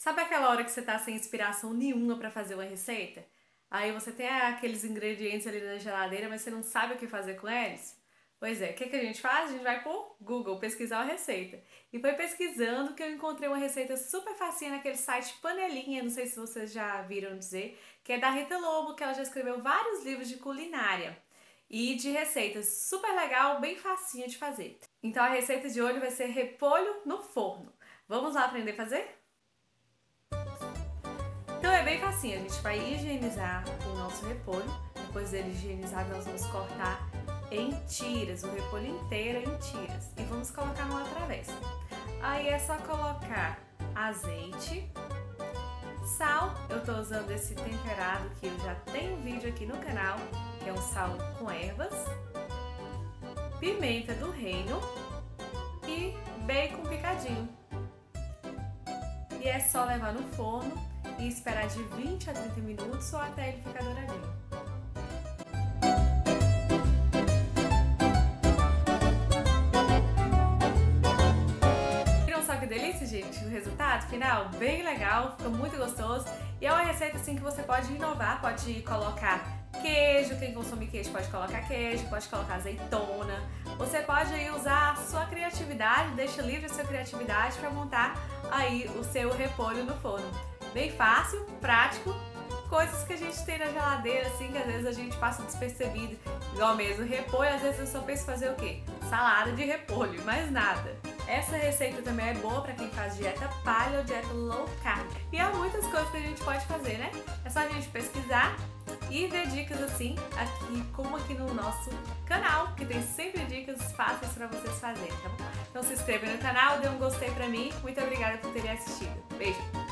Sabe aquela hora que você tá sem inspiração nenhuma para fazer uma receita? Aí você tem aqueles ingredientes ali na geladeira, mas você não sabe o que fazer com eles? Pois é, o que, que a gente faz? A gente vai por Google pesquisar a receita. E foi pesquisando que eu encontrei uma receita super facinha naquele site Panelinha, não sei se vocês já viram dizer, que é da Rita Lobo, que ela já escreveu vários livros de culinária e de receitas. Super legal, bem facinha de fazer. Então a receita de hoje vai ser repolho no forno. Vamos lá aprender a fazer? Então é bem facinho, a gente vai higienizar o nosso repolho. Depois dele higienizado, nós vamos cortar em tiras, o repolho inteiro em tiras. E vamos colocar numa travessa. Aí é só colocar azeite, sal. Eu tô usando esse temperado que eu já tenho vídeo aqui no canal, que é um sal com ervas, pimenta do reino e bacon picadinho. E é só levar no forno e esperar de 20 a 30 minutos ou até ele ficar douradinho. Viram só que delícia, gente? O resultado final, bem legal, fica muito gostoso. E é uma receita assim que você pode inovar, pode colocar queijo, quem consome queijo pode colocar queijo, pode colocar azeitona. Você pode aí usar a sua criatividade, deixa livre a sua criatividade para montar aí o seu repolho no forno. Bem fácil, prático, coisas que a gente tem na geladeira, assim, que às vezes a gente passa despercebido. Igual mesmo, repolho, às vezes eu só penso fazer o quê? Salada de repolho, mais nada. Essa receita também é boa para quem faz dieta palha ou dieta low carb. E há muitas coisas que a gente pode fazer, né? É só a gente pesquisar e ver dicas assim, aqui como aqui no nosso canal, que tem sempre dicas fáceis para vocês fazerem, tá bom? Então se inscreva no canal, dê um gostei pra mim. Muito obrigada por terem assistido. Beijo!